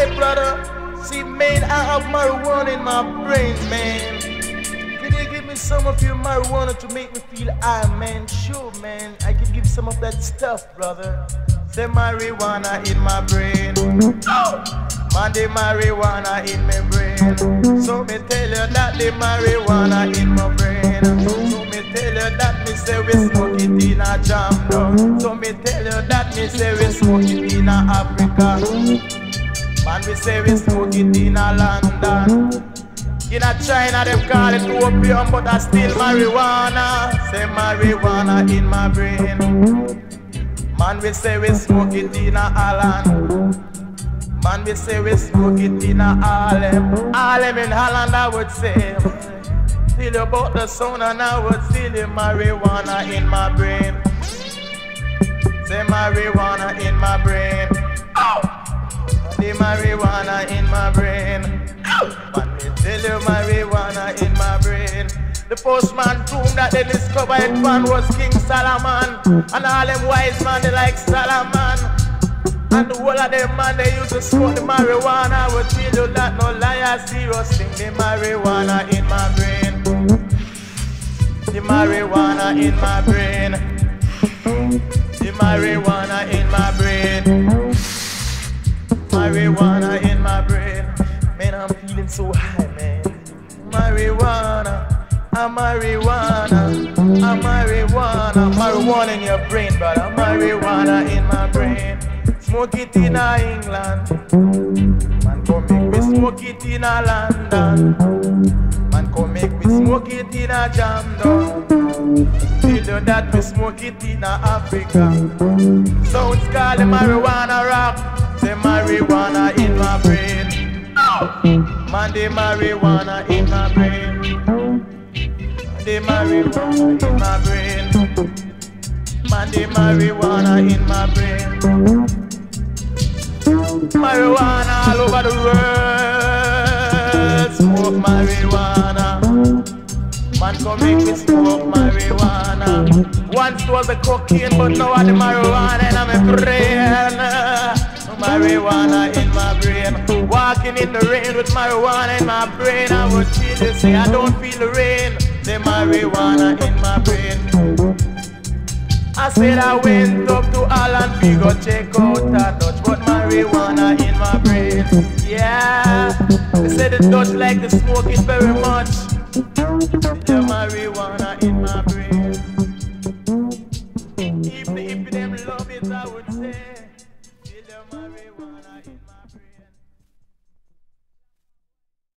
Alright, brother. See, man, I have marijuana in my brain, man. Can you give me some of your marijuana to make me feel high, man? Sure, man. I can give some of that stuff, brother. Say marijuana in my brain. Oh! Man, the marijuana in my brain. So me tell you that the marijuana in my brain. So me tell you that me say we smoke it in a Jamaica. So me tell you that me say we smoke it in a Africa. Man, we say we smoke it in a London. In a China, them call it opium, but I still marijuana. Say marijuana in my brain. Man, we say we smoke it in a Holland. Man, we say we smoke it in a Harlem. Harlem in Holland, I would say. You about the sound, and I would still the marijuana in my brain. Say marijuana in my brain. Marijuana in my brain. Man, me tell you marijuana in my brain. The first man tomb that they discovered found was King Solomon. And all them wise man, they like Solomon. And the whole of them man, they used to smoke the marijuana. I will tell you that no liar, serious thing. The marijuana in my brain. The marijuana in my brain. The marijuana. Marijuana in my brain. Man, I'm feeling so high, man. Marijuana. A marijuana, a marijuana, marijuana in your brain, brother. Marijuana in my brain. Smoke it in England. Man, come make me smoke it in a London. Man, come make me smoke it in a jam you that we smoke it in Africa. Sounds call marijuana rock. Say marijuana in my brain. Man, the marijuana in my brain. The marijuana in my brain. Man, the marijuana in my brain. Marijuana all over the world. Smoke marijuana. Man, come make me smoke marijuana. Once was the cocaine, but now I the marijuana in my brain. Marijuana in my brain. Walking in the rain with marijuana in my brain. I would feel you say I don't feel the rain. The marijuana in my brain. I said I went up to Holland we go check out a Dutch, but marijuana in my brain. Yeah, they said the Dutch like to smoke it very much. The marijuana in my brain. If the, if them love it, I would say, the marijuana.